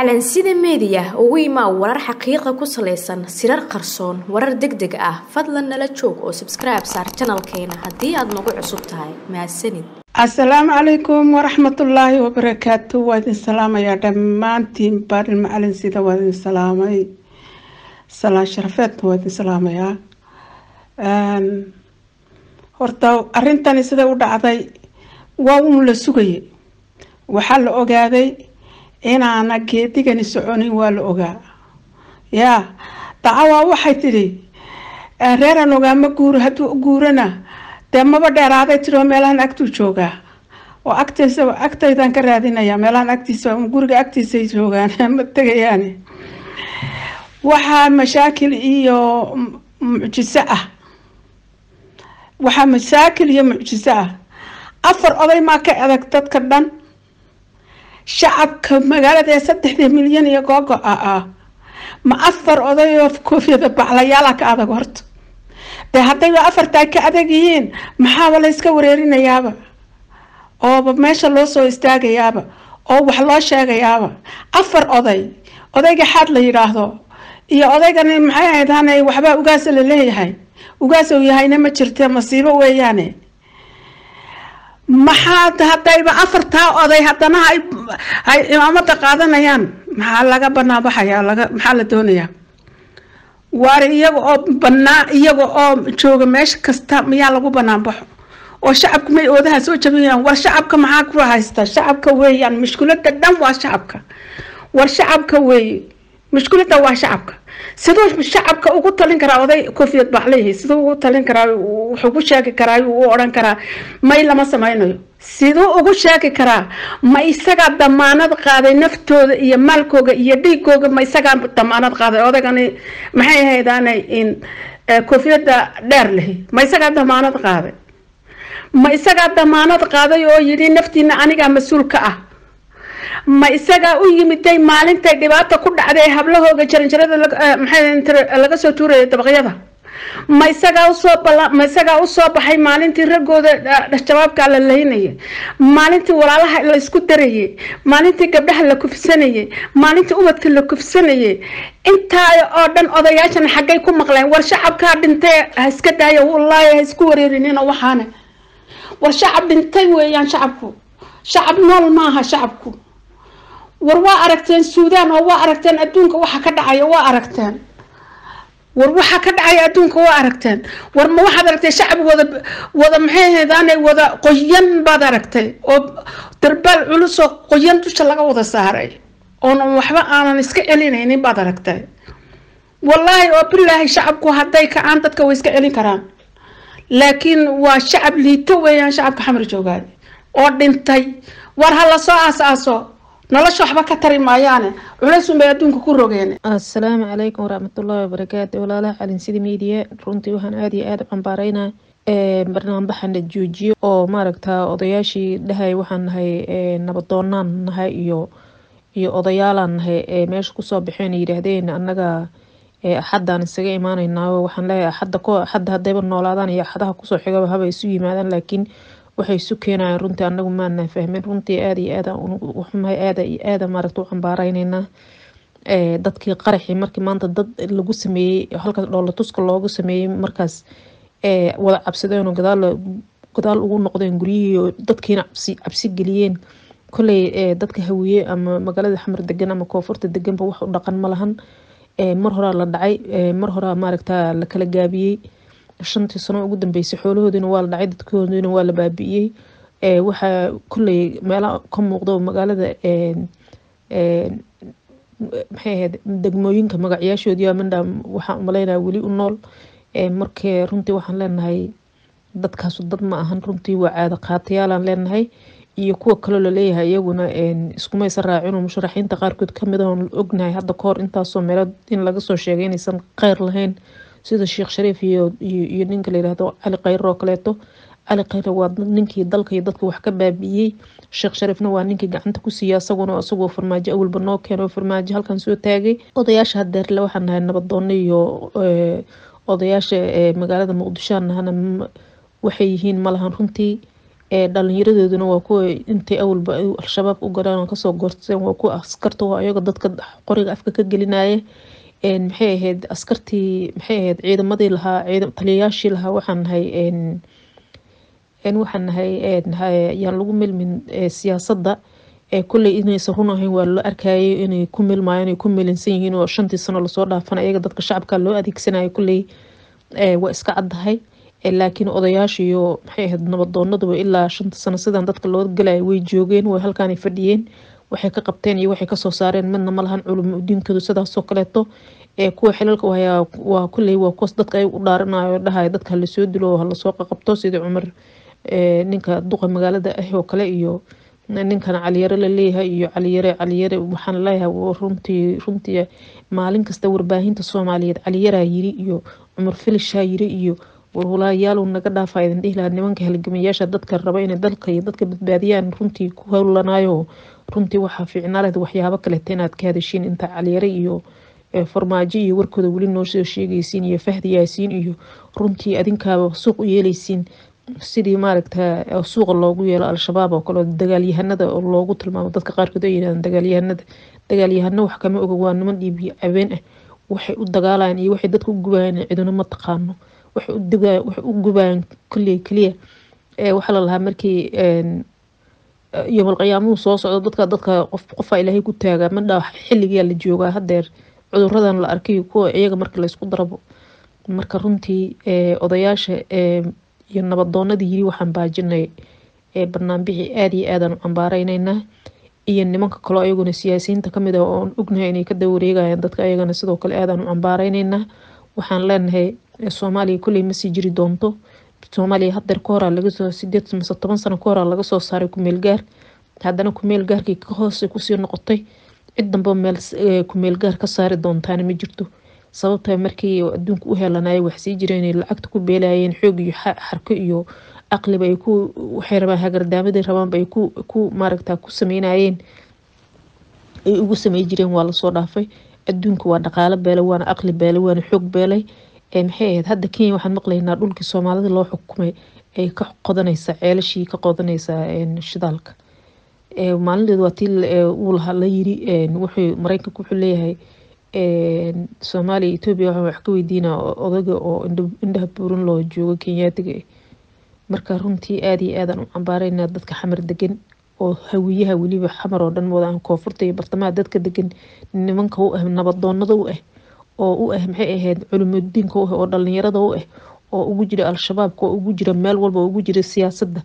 calansida meediya ugu imaa warar xaqiiqa ku salaysan sirar qarsoon warar deg deg ah. Fadlan nala joog oo sabskribe saar janalkeena haddii aad nagu cusub tahay. Mahadsanid asalaamu calaykum waraxmatullaahi wabarakaatu waa idin salaamayaa dhammaantiin baarin macalinsida waa idin salaamay. Salaan sharafeedna waa salaamayaa. Horta arrintani siday u dhacday waa un la sugayay. Waxaa la ogaaday inaana geedigani soconin waa la ogaa. Yaa dacawaa waxay tidhi reeran ogaa ma guuro hadduu guurana dee maba dheeraaday tidoo meelahan agtuu joogaa. Oo agtiisa agtaydan ka raadinaya meelahan agtiisa guriga agtiisay joogaan ma tegayaani. Waxaa mashaakil iyo mucjiso ah. Waxaa mashaakil iyo mucjiso ah. Afar oday maa ka adag dadka dhan shacabka magaalada ee saddexdii milyan iyo googo-a ah ma afar oday oo koofiyada baclayaala ka adag horta dee haddayba afartaa ka adag yihiin maxaaba la yska wareerinayaaba ooba meesha loo soo istaagayaaba oo wax loo sheegayaaba afar oday odayga xaad la yidhaahdo iyo odaygani maxay ahayd hanay waxbaa ugaasa la leeyahay ugaas uu yahayna ma jirte masiibo weeyaane maxaa haddayba afartaa oday haddana ay imaamada qaadanayaan. Maxaa laga banaanbaxaya laga maxaa la doonayaa waare iyaga oo banaa iyaga oo jooga meesha kasta miyaa lagu banaanbaxo oo shacabka may oodaha soo jabiyaan war shacabka maxaa ku haysta shacabka weeyaan mushkulada dhan waa shacabka. War shacabka weeye mushkulada waa shacabka. Siduu shacabka ugu talin karaa oday koofiyad bacleyahay siduu ugu talin karaa wuxuu ku sheegi karaa u odhan karaa may lama sameynayo. Siduu ugu sheegi karaa ma isagaa damaanad qaaday naftooda iyo maalkooga iyo dhiigooga ma isagaa damaanad qaaday. Odaygani maxay ahaydaanay in koofiyada dheer lehi ma isagaa damaanad qaaday. Ma isagaa damaanad qaaday oo yidhi naftiina anigaa mas'uul ka ah ma isagaa u yimiday maalintay dhibaata ku dhacday hablahooga jaranjarada maxay laga soo tuuraya dabaqyada? Ma isagaa u soo ma isagaa u soo baxay maalintii raggooda shabaabka la laynayay? Maalintii walaalaha la isku darayay? Maalintii gabdhaha la kufsanayay? Maalintii ubadka la kufsanayay? Intaa oo dhan odayaashan xaggay ku maqleen war shacabkaa dhintay ha iska daaya wallaahi ha isku wareerinina waxaane. War shacab dhintay weeyaan shacabku. Shacab nool maaha shacabku war waa aragteen suudaan oo waa aragteen adduunka waxa ka dhacaya waa aragteen. War waxa ka dhacaya adduunka waa aragteen. War ma waxaad aragtay shacab wada wada maxay wada qoyan baad aragtay oo darbaal culus oo qoyan dusha laga wada saaray oonan waxba aanan iska celinaynin baad aragtay. Wallaahi oo bilaahi shacabku hadday kacaan dadka way iska celin karaan. Laakiin waa shacab liito weeyaan shacabka xamar joogaay oo dhintay. War ha la soo aas-aaso nolosha waxba ka tari maayaane. Culaysun bay adduunka ku rogeen assalaamu calaykum waraxmatullaahi wabarakaatu walaalaha calinsida miidiya runtii waxaan aada iyo aada u cambaaraynaa barnaambaxan la joojiyo oo maaragta odayaashii dhahay waxaan nahay nabadoonaan nahay iyo iyo odayaalaan nahay ee meesha ku soo baxeen yidhaahdeen annaga axaddaan isaga imaanaynaa waxaan leeyahay axadda ko axadda haddayba noolaadaan iyo axadaha ku soo xigaba haba isu yimaadaan laakiin waxay isu keenayaan runtii anagu maana fahmin runtii aada iyo aada waxmahay aada iyo aada maaragta u cambaareyneynaa dadkii qaraxii markii maanta dad lagu sameeyey halkaas dhoolatuska loogu sameeyey markaas wada cabsadeenoo gadaal gadaal ugu noqdeen guryihii oo dadkiina cabsi cabsi geliyeen. Kolley dadka hawiye ama magaalada xamar degan ama koonfurta deganba wax u dhaqan ma lahan. Mar horaa la dhacay mar horaa maaragta la kala gaabiyey shantii sano ugu dambeysay xoolahoodiina waa la dhacay dadkoodiina waa la baabi'iyey. Waxaa kolley meelaha ka muuqdo magaalada maxay ahayd degmooyinka magacyaashoodii mindha waxaan umaleynaya weli u nool. Markee runtii waxaan leenahay dadkaasu dad ma ahan runtii waa caado qaatayaalaan leenahay. Iyo kuwa kaloo la leeyahay iyaguna iskumaysa raacinoo musharaxiinta qaarkood ka mid ah ognahay hadda kahor intaasoo meelood in laga soo sheegay inaysan kheyr lahayn sida sheekh shariif iyo ninka layihahdo cali kheyr oo kaleeto. Cali kheyre waa ninkii dalka dadka wax ka baabi'iyey sheekh shariifna waa ninkii gacanta ku siiya isaguna isagoo farmaajo awalba noo keeno farmaajo halkan soo taagay. Odayaasha hadeerle waxaan nahay nabadoone iyo odayaasha magaalada muqdisho nahana waxay yihiin malahan runtii. Dhalinyaradooduna waa kuwa intay awalba al-shabaab u galaan ka soo goorteen waa kuwa askarta waa ayaga dadka qoriga afka ka gelinaya maxay ahayd askartii maxay ahayd ciidamadii lahaa taliyayaashii lahaa waxaan nahay waxaan nahay yaan lagu milmin siyaasadda. Kulley inaysan run ahayn waa loo arkayay inay ku milmaayeen ay ku milinsan yihiin oo shantii sano la soo dhaafan ayaga dadka shacabka loo adeegsanayo kulley waa iska caddahay laakiin odayaasha iyo maxay ahayd nabadoonaduba ilaa shanta sano sidan dadka loo galaya way joogeen way halkaanay fadhiyeen waxay ka qabteen iyo waxay ka soo saareen midna ma lahan culum udiinkoodu sidaasoo kaleeto kuwa xilalka waa kulley waa kuwas dadka ay u dhaaranayo dhahay dadka halasoo dilo halasoo qaqabto sidii cumar ninka duqa magaalada ah oo kale iyo ninkan caliyare la leeyahay iyo caliyare caliyare waxaan leeyahay runtii runtii maalin kasta warbaahinta soomaaliyeed caliyaraa yiri iyo cumar filishaa yiri iyo walwalaayaal naga dhaafa idin dhihi lahaa nimanka halgamayaasha dadka raba inay dalka iyo dadka badbaadiyaan. Runtii ku howlanayo runtii waxaa fiicnaaleed waxyaabo kaleeta inaad ka hadashiin inta caliyare iyo farmaajo iyo warkooda weli noo soo sheegaysiin iyo fahdi yaasiin iyo runtii adinkaaba suuq u yeeleysiin sidii maaragta suuqa loogu yeelo al-shabaab oo kale dagaalyahanada oo loogu tilmaamo dadka qaarkood ay yidhahdaan dagaalyahanada dagaalyahano wax kama oga waa niman dhiibiyo cabeen ah. Waxay u dagaalayaan iyo waxay dadka u gubayaan ciduna ma taqaano waxay u gubayaan kulliy keliya waxaa la lahaa markii yomalqiyaamuhu soo socdo dadka dadka qof qofaa ilaahay ku taagaa madha xilligaa la joogaa hadeer cuduradan la arkay kuwa iyaga marka laysku darabo. Marka runtii odayaasha iyo nabadoonadii yiri waxaan baajinay banaanbixi aada iyo aadaan cambaareyneyna iyo nimanka kaleo ayaguna siyaasiyiinta ka mid ah oon ognahay inay ka dawareegayaan dadka ayagana sidoo kale aadaan u cambaareyneyna waxaan leenahay soomaaliya kulley masii jiri doonto? Soomaaliya hadeer ka lagasoo sideed mase toban sano ka horaa laga soo saaray kumeel gaar haddana kumeel gaarkii ka hoose ku sii noqotay cid damba meel kumeel gaar ka saari doontaana ma jirto. Sababta markii adduunka u helanaya wax sii jireen lacagta ku beelayeen xoog iyo xarko iyo aqliba ay ku waxay rabaan hagardaamaday rabaanba ay ku maaragta ku sameynayeen. Ay ugu samey jireen waa la soo dhaafay. Adduunka waa dhaqaalo beelay waana aqli beelay waana xoog beelay maxay ahayd hadda kenya waxaan maqlaynaa dhulkii soomaalida loo xukumay ay ka qodanaysaa ceelashii ka qodanaysaa shidaalka. Maalinteed waa tii uu la yiri wuxuu mareykanka wuxuu leeyahay soomaaliya etoobiya waxaan wax ka weydiinaa odaga oo indhaha buuran loo joogo kenyaatiga. Marka runtii aada iyo aadaan u cambaareynaa dadka xamar degan oo hawiyaha weliba xamar oo dhan wadaan koonfurta iyo bartamaha dadka degan nimanka u ah nabadoonada u ah oo u ah maxay ahayd culumudiinka u ah oo dhalinyarada u ah oo ugu jira al-shabaabka oo ugu jira meel walba oo ugu jira siyaasadda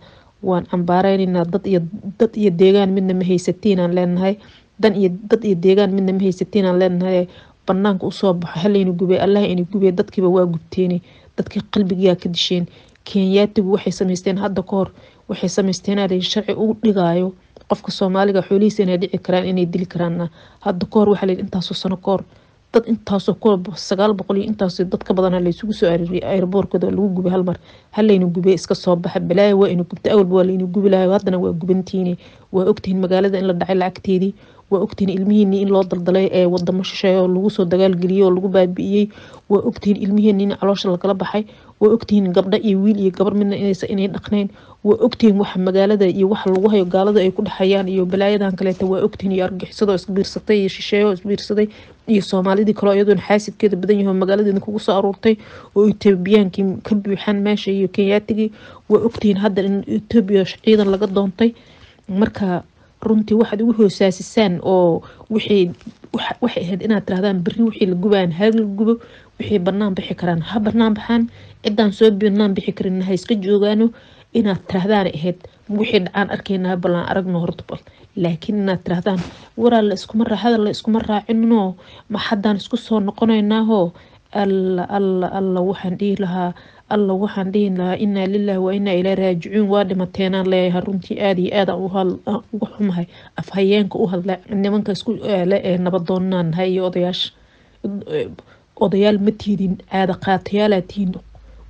waan cambaareynaa dad iyo deegaan midna ma haysatiinaan leenahay. Dan iyo dad iyo deegaan midna ma haysatiinaan leenahay. Banaanka u soo baxo halayna gubay allah ina gubay dadkiiba waa gubteeni dadkii qalbigaa ka disheen. Kenyaatigu waxay samaysteen hadda ka hor waxay samaysteen aa sharci u dhigaayo qofka soomaaliga xoolihiisa inay dhici karaan inay dili karaan hadda kahor waxaa layidhi intaasoo sano kahor dad intaasoo ku sagaal boqol iyo intaas dad ka badan laysugu soo aririyay airboorkooda lagu gubay hal mar halayna gubay iska soo baxa balaaya waa ina gubta awalba waa layna gubi lahayo haddana waa gubantiini waa ogtihiin magaalada in la dhacay lacagteedii waa ogtihiin ilmihiini in loo daldalay ee wadamo shisheeye oo lagu soo dagaalgeliyey oo lagu baabi'iyey waa ogtihiin ilmihiini in caloosha lagala baxay waa ogtihiin gabdho iyo wiil iyo gabar midna inaysa inay dhaqnayn. Waa ogtihiin waxa magaalada iyo waxa lagu hayo gaalada ay ku dhexayaan iyo balaayadan kaleeta waa ogtihiin iyo argixisado isbiirsatay iyo shisheeyo isbiirsaday iyo soomaalidii kaleo iyadoona xaasidkeeda badan yaho magaaladeeda kugu soo aruurtay oo etoobiyaankii ka buuxaan meesha iyo kenyaatigii waa ogtihiin hadda in etoobiya ciidan laga doontay. Marka runtii waxaad ugu hoosaasisaan oo wixii waxay ahayd inaad tirahdaan berri wixii la gubaan ha la gubo wixii banaan bixi karaan. Ha banaan baxaan cidaan soo banaan bixi karin ha iska joogaano inaad tirahdaan ahayd wixii dhacaan arkayna ballaan aragno hortubal laakiin inaad tirahdaan waraa la iskuma hadal la raacinno ma haddaan isku soo noqonaynaaho? Alla alla alla waxaan dhihi lahaa alla waxaan dhihi lahaa inaa lilahi wa inaa raajicuun. Waa dhimateenaan leeyahay runtii aada iyo aada uga xumahay afhayeenka u hadla nimanka isku le ee nabadoonaan nahay odayaasha odayaal ma tiidin caada qaatayaalaa tihiin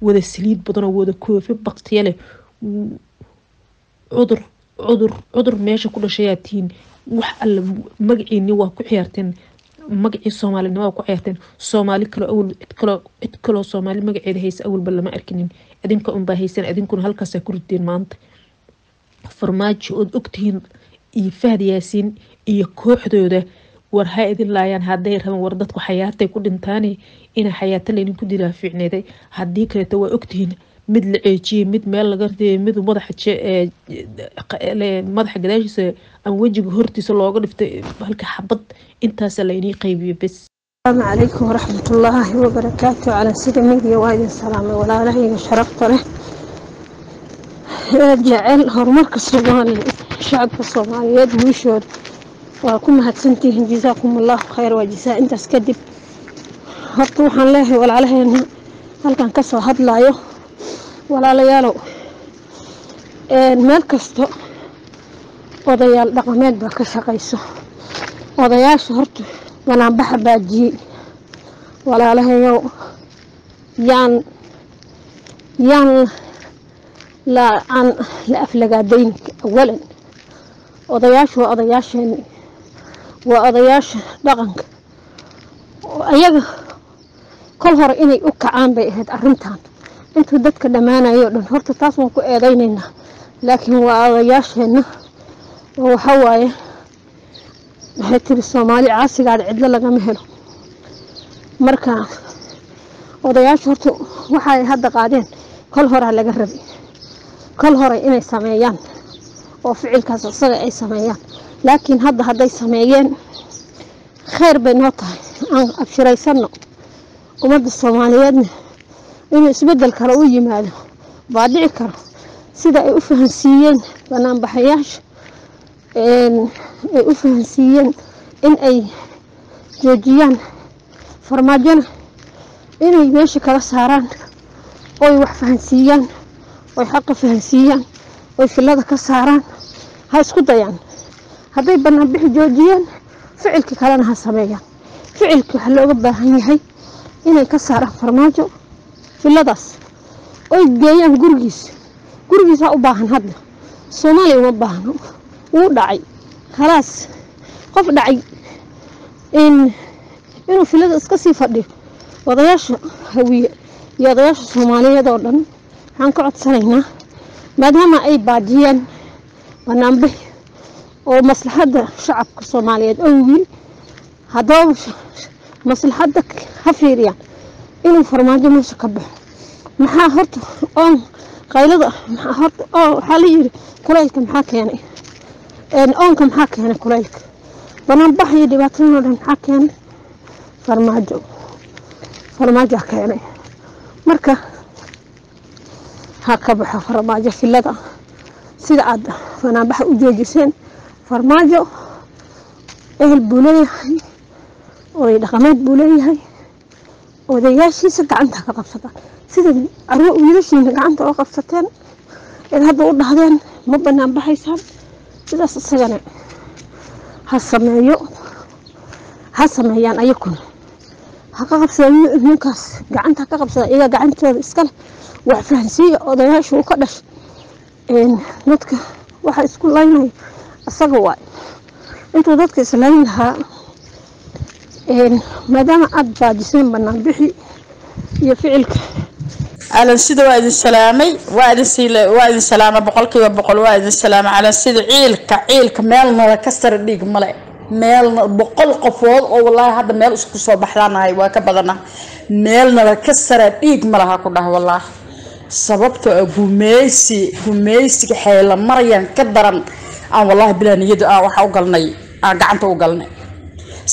wada saliid badanoo wada koofi baktiyale cudur cudur cudur meesha ku dhashayaa tihiin wax alle magaciini waa ku ciyaarteen. Magacii soomaalinimo waa ku ciyaarteen. Soomaali kalo awal cid kaloo kaloo soomaali magaceeda haysa awalba lama arkinin. Idinka unbaa haysan idinkuna halkaasaa ku riteen maanta. Farmaajo ood ogtihiin iyo fahd yaasiin iyo kooxdooda war ha idin laayaan hadday raban war dadku xayaatay ku dhintaani ina xayaata laydinku dilaaficneeday haddii kaleeta waa ogtihiin mid la ceejiyey mid meel laga riyay mid madaxa gadaashiisa ama wejiga hortiisa looga dhiftay halka xabad intaasa laynii qaybiyo bes. Asalaamu calaykum waraxmatullaahi wabarakaatu calaa sida midiya waa idin salaamay walaalahayga sharafta leh. Jecel horumarka soomaaliya shacabka soomaaliyeed wiishood waa ku mahadsantihiin jasaakum allahu khayr waa jasaa intaas kadib horta waxaan leeyahay walaalaheena halkan ka soo hadlaayo walaalayaalow. Meel kasta odayaal dhaqameed baa ka shaqayso. Odayaasha horta banaanbaxa baajiyey walaalahayow yaan yaan aan la aflagaadayni awalan odayaashu waa odayaasheeni waa odayaasha dhaqanka. Ayaga kol hore inay u kacaan bay ahayd arrintan. Intuu dadka dhammaanayo dhan horta taas waan ku eedaynaynaa laakiin waa odayaasheenna oo waxa waaye waxay tiri soomaali caasigaada cidlo lagama helo. Marka odayaasha horta waxay hadda qaadeen kol horaa laga rabay kol hore inay sameeyaan oo ficilkaas isaga ay sameeyaan laakiin hadda hadday sameeyeen kheyr bay noo tahay. Aan abshiraysanno ummadda soomaaliyeedna inuu isbeddel kale u yimaado baa dhici karo sida ay u fahansiiyeen banaanbaxayaasha ay u fahansiiyeen in ay joojiyaan farmaajona inay meesha kala saaraan oy wax fahansiiyaan oy xaqa fahansiiyaan oy filada ka saaraan ha isku dayaan hadday banaanbixi joojiyeen ficilka kalena ha sameeyaan. Ficilka waxaa looga baahan yahay inay ka saaraan farmaajo filadaas oy geeyaan gurigiis gurigiisaa u baahan hadda. Soomaaliya uma baahno. Wuu dhacay. Khalaas. Qof dhacay inuu filada iska sii fadhiyo. Odayaasha hawiye iyo odayaasha soomaaliyeed oo dhan waxaan ka codsanaynaa maadaama ay baajiyeen banaanbixi oo maslaxadda shacabka soomaaliyeed awgii haddaba maslaxadda ha fiiriyaan inuu farmaajo meesha ka baxo. Maxaa horta oon qaylada maxaa oo waxaa la yiri kulaylka maxaa keenay? Oonka maxaa keenay kulaylka? Banaanbax iyo dhibaatadan oo dhan maxaa keenay? Farmaajo. Farmaajoa keenay. Marka ha ka baxo farmaajo filada sida aad banaanbaxa u joojiseen farmaajo ehel buu leeyahay oday dhaqameed buu leeyahay odayaashiisa gacanta ka qabsataan sida wiilashiina gacanta oo qabsateen eed hadda u dhahdeen ma banaan baxaysaan. Sidaas isagana ha sameeyo ha sameeyaan ayakuna ha ka qabsada ninkaas gacanta ka qabsada iyaga gacantooda iskale wax fahansiiya odayaasha uu ka dhashay. Dadka waxa isku laynaya isaga waay. Intuu dadka islayn lahaa maadaama aada baajiseen banaan bixi iyo ficilka. Calan sida waa idin salaamay waa idin siila waa idin salaamay boqolkiiba boqol waa idin salaamay calan sida ciilka ciilka meelnada ka sara dhiig male meelna boqol qofood oo wallaahi hadda meel isku soo baxdaanahay waa ka badana meelnada ka sara dhiig malaha ku dhah wallaahi. Sababtoo ah gumeysi gumeysiga xeela marayaan ka daran aan wallaahi bilaa niyadu aan waxa u galnay aan gacanta u galnay.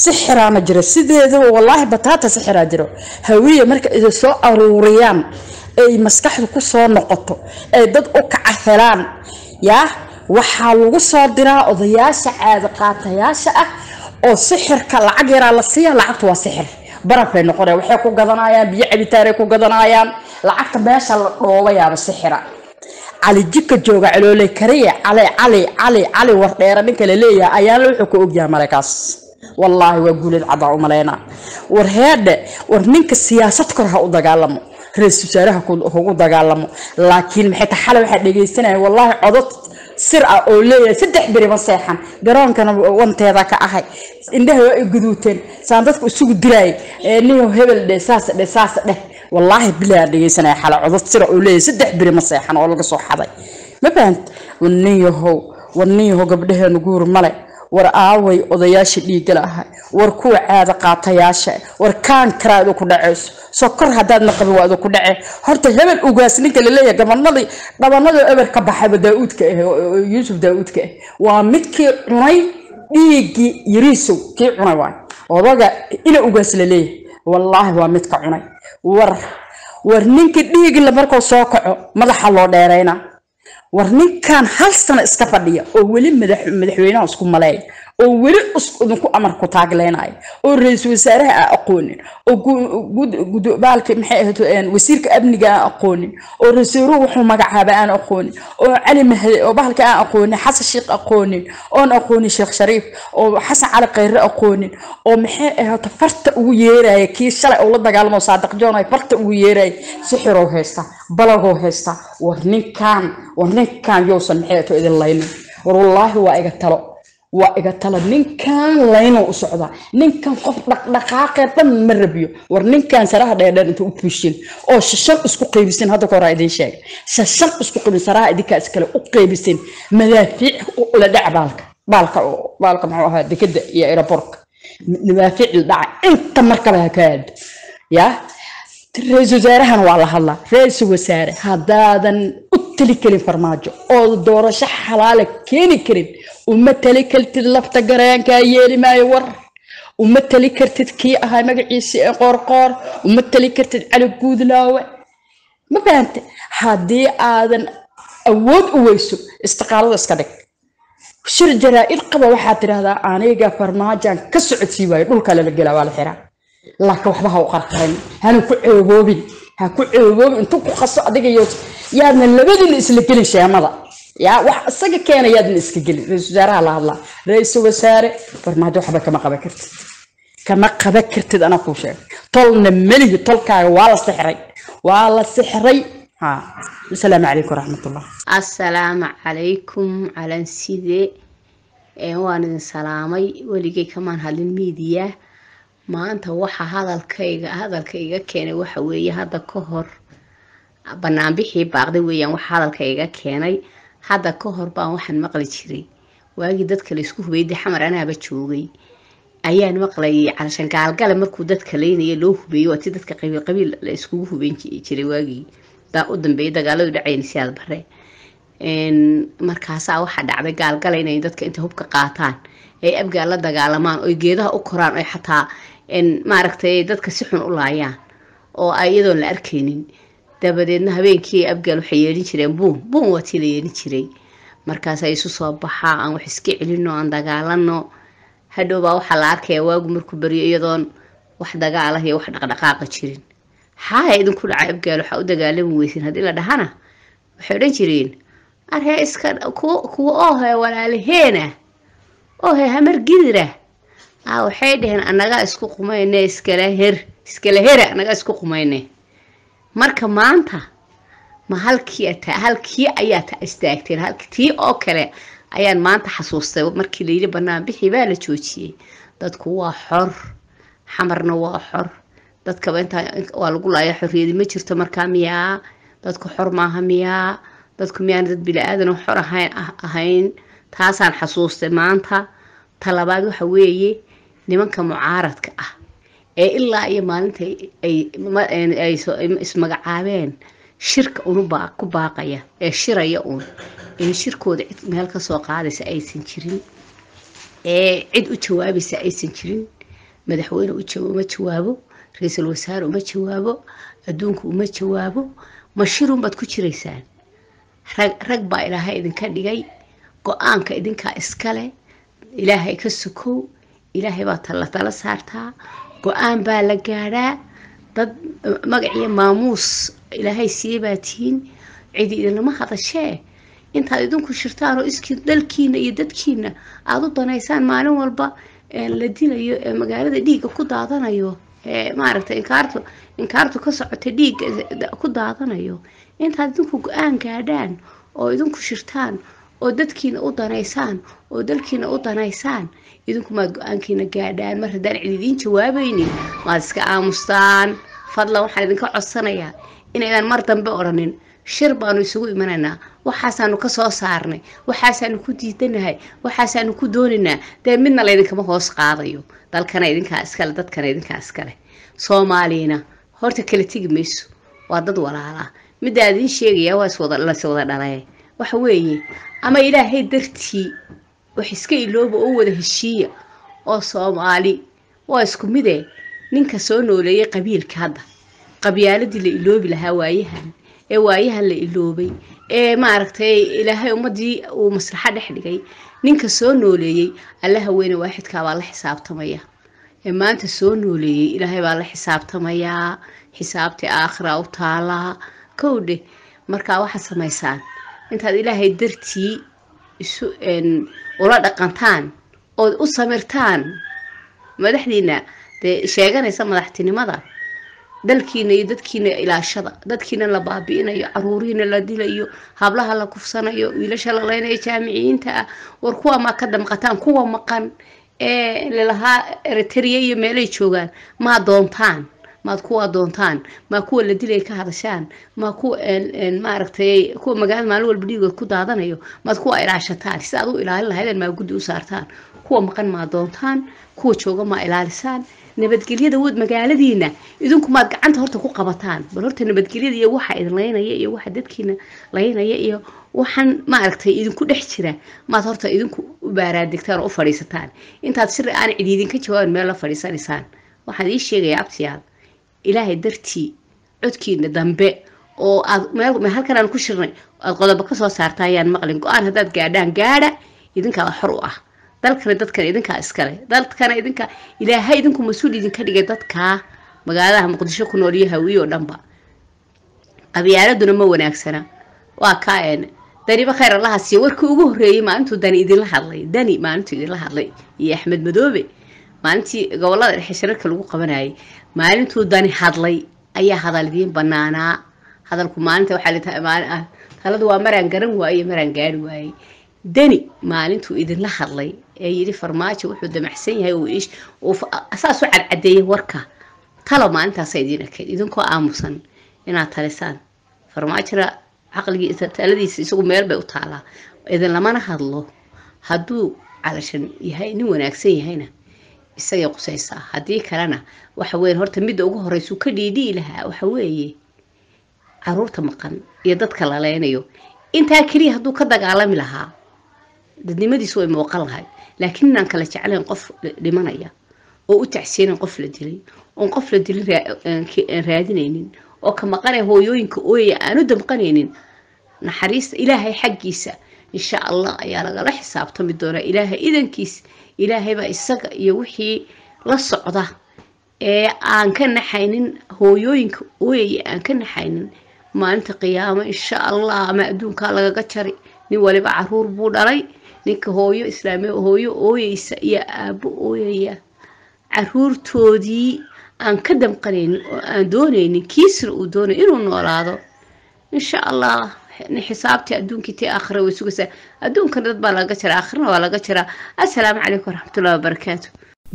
Sixiraana jiro sideedaba wallaahi bataata sixiraa jiro. Hawiye marka isa soo aruuriyaan ay maskaxdu ku soo noqoto ay dad u kaca helaan yaa waxaa lagu soo diraa odayaasha caado qaatayaasha ah oo sixirka lacag yaraa la siiya lacagtu waa sixir. Baraf bay noqonaya waxay ku gadanayaan biyo cabitaaray ku gadanayaan lacagta meesha la dhoobayaaba sixira cali jika jooga calooley kariye cali cali cali cali wardheera ninka la leeyahay ayaanla wuxuu ka ogyahay malekaas wallaahi waa guuleed cadaan u malaynaa war heedhe war ninka siyaasad kor ha u dagaalamo ra'iisul wasaaraha kugu dagaalamo. Laakiin maxay tahay xalay waxaa dhegaysanaya wallaahi codod sir ah oo leeyahay saddex beri ma seexan. Garoonkana wanteeda ka ahay. Indhaha waa ay guduuteen saan dadku isugu dilaayay niyo hebel dheh saas dheh saas dheh wallaahi bilaa dhegaysanaya xalay codod sir oo leeyahay saddex beri ma seexan oo laga soo xaday. Ma fahant war nin yahow war nin yahow gabdhaheenu guur male war aaway odayaasha dhiigga laha war kuwa caada qaatayaasha war kaan karaa idu ku dhaceyso sokor haddaad naqabi waa idu ku dhace horta hebel ugaas ninka la leeyahay gabanadii dhabanadii eber ka baxayba daa-uudka ah yuusuf daa-uudka ah. Waa midkii cunay dhiiggii yariisow kii cunay waay odaga ina ugaas la leeyahay wallaahi waa midka cunay war. War ninka dhiigla markuu soo kaco madaxa loo dheeraynaa war ninkan hal sano iska fadhiya oo weli madax madaxweynaha isku maleeya oo weli idinku amar ku taagleynaya oo ra'iisul wasaaraha aan aqoonin oo gudbaalki maxay ahayd wasiirka amniga aan aqoonin oo rasuuluhu wuxuu magacaaba aan aqoonin oo cali mahdi oo bahalka aan aqoonin xasan sheekh aqoonin oon aqoonin sheekh shariif oo xasan cali khayre aqoonin oo maxay ahayd farta ugu yeeraya kii shalay oo la dagaalamo saadiq joon ay farta ugu yeeraya sixirow haysta balagoo haysta war ninkan war ninkan yousan maxay ahayd idin laynin war wallaahi waa iga talo waa iga tala ninkan laynoo u socdaa ninkan qof dhaqdhaqaaqee dhan ma rabiyo. War ninkan saraha dheerdheer inta u puushin oo shashan isku qeybisin hadda ka hore idin sheega shashan isku qeybin saraha idinkaa iskale u qeybisin madaafiic la dhac baalka. Baalka baalka muxuu ahaa dekeda iyo aerobortka madaafiic la dhaca inta markaba ha ka aado yaa ra'iisul wasaarahana waa la hadlaa ra'iisul wasaare. Haddaadan u tali karin farmaajo oo doorasho xalaala keeni karin. Uma tali kartid lafta gareenkaa yeeli maayo war. Uma tali kartid kii ahaa magaciisi ee qoorqoor. Uma tali kartid cali guudlaawe. Ma fahante haddii aadan awood u weyso istiqaalada iska dhig. Shir jaraa-id qaba waxaad tidhahdaa aniga farmaajaan ka socodsii waayo dhulka lala gelaa waa la xiraa. Laakiin waxba ha u qarqarin. Hana ku ceeboobin ha ku ceeboobin intuu ku qaso adiga yaadna labadiina isla gelin sheemada. Yaa wax isaga keena yaadna iska gelin. Ra'isul wasaaraha la hadlaa. Ra'iisul wasaare farmaajo waxba kama qaban kartid. Kama qaban kartid anaa kuu sheegay tolna melihi tolkaaga waa la sixray. Waa la sixray. Ha asalaamu calaykum waraxmatullah. Asalaamu calaykum calanside waan idin salaamay. Weligay kamaan hadlin miidiya maanta waxa hadalkayga hadalka iga keenay waxa weeye hadda ka hor banaanbixii baaqday weeyaan waxa hadalka iga keenay. Hadda ka hor baan waxaan maqli jiray. Waagii dadka laysku hubeyday xamar anaaba joogay. Ayaan maqlayay calashan gaalgale markuu dadka leynaya loo hubeeyo waa ti dadka qabiil qabiil la hubeyn jiray waagii. U dambeeyay dagaaladu dhacayn siyaad bare markaasaa waxaa dhacday gaalgale inay dadka inta hubka qaataan. Ay abgaal la dagaalamaan oy geedaha u koraan oy xataa maaragtay dadka si xun u laayaan. Oo iyadoon la arkaynin dabadeedna habeenkii abgaal waxay yeelin jireen buun. Buun waa tii la yeelin jiray. Markaas ay isu soo baxaa aan wax iska celino aan dagaalano. Hadhowbaa waxaa la arkaya waagu markuu baryo iyadoon wax dagaalah iyo wax dhaqdhaqaaqa jirin. Xaaya idinku dhacay abgaal waxaa u dagaalami weysin haddii la dhahana. Waxay odhan jireen arhee iska kuwa oohe walaalaheena oohe hamar gidira. A waxay dhaheen annagaa isku qumayne iskala her iskala hera annagaa isku qumayne marka maanta ma halkii ayaa ta istaagteen? Tii oo kale ayaan maanta xasuustay. Markii layidhi banaan bixii baa la joojiyey. Dadku waa xor. Xamarna waa xor. Dadkaba intaa waa lagu laaya xorriyadi ma jirto markaa miyaa? Dadku xor maaha miyaa? Dadku miyaan dad bili-aadan xor ahayn ahayn? Taasaan xasuustay maanta. Talabaad waxa weeye nimanka mucaaradka ah ee ilaa iyo maalinta ay ismagacaabeen shirka unu ku baaqaya ee shiraya uun. In shirkooda cid meel ka soo qaadaysa aysan jirin ee cid u jawaabaysa aysan jirin madaxweyne uma jawaabo ra'iisul wasaare uma jawaabo adduunku uma jawaabo ma shirunbaad ku jiraysaan. Rag rag baa ilaahay idinka dhigay go'aanka idinkaa iskale ilaahay ka sokow ilaahay baa tala tala saartaa go'aan baa la gaadhaa dad magaciyo maamuus ilaahay siiyey baa tihiin cidi idinlama hadashee intaad idinku shirtaan oo iskii dalkiina iyo dadkiina aada u danaysaan maalin walba la dilayo ee magaalada dhiigga ku daadanayo maaragtay inkaartu inkaartu ka socota dhiigga ku daadanayo intaad idinku go'aan gaadhaan oo idinku shirtaan oo dadkiina u danaysaan oo dalkiina u danaysaan idinku maad go'aankiina gaadhaan mar haddaan cid idiin jawaabaynin maad iska aamustaan. Fadlan waxaan idinka codsanayaa inaydaan mar dambe odhanin shir baanu isugu imanaynaa. Waxaasaanu ka soo saarnay. Waxaasaanu ku diidanahay. Waxaasaanu ku doonaynaa dee midna laydinkama hoos qaadayo. Dalkana idinkaa iskale dadkana idinkaa iskale soomaaliyana horta kala tegi mayso. Waa dad walaalaa middaa idiin sheegaya waa iswada dhalee waxa weeye ama ilaahay dartii wax iska ilooba oo wada heshiiya. Oo soomaali. Waa isku midee ninka soo nooleeyay qabiilka hadda. Qabyaaladii la iloobi lahaa waayahan. Ee waayahan la iloobay. Ee maaragtay ilaahay ummadii uu maslaxa dhex dhigay. Ninka soo nooleeyey allaha weyne waaxidkaa baa la xisaabtamaya. Ee maanta soo nooleeyey ilaahay baa la xisaabtamayaa xisaabtii aakhira u taalaa kowdhe markaa waxaad samaysaan. Intaad ilaahay dartii isu ula dhaqantaan ood u samirtaan. Madaxdiina dee sheeganaysa madaxtinimada. Dalkiina iyo dadkiina ilaashada dadkiina la baabi'inayo caruurihiina la dilayo hablaha la kufsanayo wiilasha la leynayo jaamiciyiinta ah. War kuwa maa ka damqataan kuwa maqan ee lalahaa eritrea iyo meelay joogaan maa doontaan maad kuwa doontaan maa kuwa la dilay ka hadashaan maa kuwa maaragtay kuwa magaalada maalin walba dhiigood ku daadanayo maad kuwa ilaashataan. Si u ilaalin lahaydeen maa guddi u saartaan. Kuwa maqan maa doontaan kuwa jooga maa ilaalisaan. Nabadgelyada wad magaaladiina idinku maad gacanta horta ku qabataan. Bal horta nabadgelyada iyo waxa idin laynaya iyo waxa dadkiina laynaya iyo waxaan maaragtay idinku dhex jira maad horta idinku u baaraadegtaan oo u fadhiisataan. Intaad sir aan cidi idinka jawaabin meel la fadhiisanaysaan waxaan ii sheegaya abtiyaal ilaahay dartii codkiina dambe oo aad halkan aan ku shirnay aad qodobo ka soo saarta ayaan maqlin. Go'aan haddaad gaadhaan gaadha idinkaa xor u ah. Dalkana dadkana idinkaa iskale dalkana idinka ilaahay idinku mas'uul idinka dhigay dadkaa magaaladaha muqdisho ku nool iyo hawiye oo dhanba. Qabyaaladuna ma wanaagsana. Waa kaa een daniba khayr allaha siiya warkii ugu horreeyey maalintuu dani idinla hadlay? Dani maalintuu idinla hadlay? Iyo axmed madoobe maalintii gobollada dhexe shirarka lagu qabanayay maalintuu dani hadlay ayaa hadal idiin banaanaa hadalku maalinta waxaa maalin ah taladu waa maraan garan waaye maraan gaari waayey dani maalintuu idinla hadlay ee yidhi farmaajo wuxuu damacsan yahay uu ish saas u cadcadeeyay warka. Talo maalintaasa idiin arkeyd idinkoo aamusan inaad talisaan. Farmaajona caqligiisa taladiisa isagu meel bay u taalaa idin hadlo. Hadduu calashan yahay nin wanaagsan yahayna isagay qusaysaa haddii kalena waxa weeye horta midda ugu horreysuu ka dhiidhii lahaa waxa weeye carruurta maqan iyo dadka la leynayo intaa keliya hadduu ka dagaalami lahaa dadnimadiisu way muuqan lahayd laakiin inaan kala jeclayn qof dhimanaya oo u tacsiyanayn qof la dilay oon qof la dilin raadinaynin oo ka maqanaya hooyooyinka ooyaya aan u damqanaynin naxariista ilaahay xaggiisa insha allah ayaa lagala xisaabtami doonaa ilaahay idankiis ilaahaybaa isaga iyo wixii la socda ee aan ka naxaynin hooyooyinka ooyaya aan ka naxaynin. Maalinta qiyaamo insha allah ama adduunkaa lagaga jari. Nin waliba carruur buu dhalay. Ninka hooyo islaamiya hooyo ooyeysa iyo aabbo ooyaya. Caruurtoodii aan ka damqanaynin oo aan doonaynin kiisna uu doonayo inuu noolaado. Insha allah xisaabtii adduunkii tii aakhira way sugaysaa adduunkan dad baa laga jira aakhirna waa laga jiraa assalaamu calaykum waraxmatullahi wabarakaatu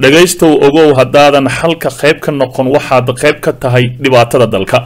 dhegaystow ogow haddaadan xalka qayb ka noqon waxaad qayb ka tahay dhibaatada dalka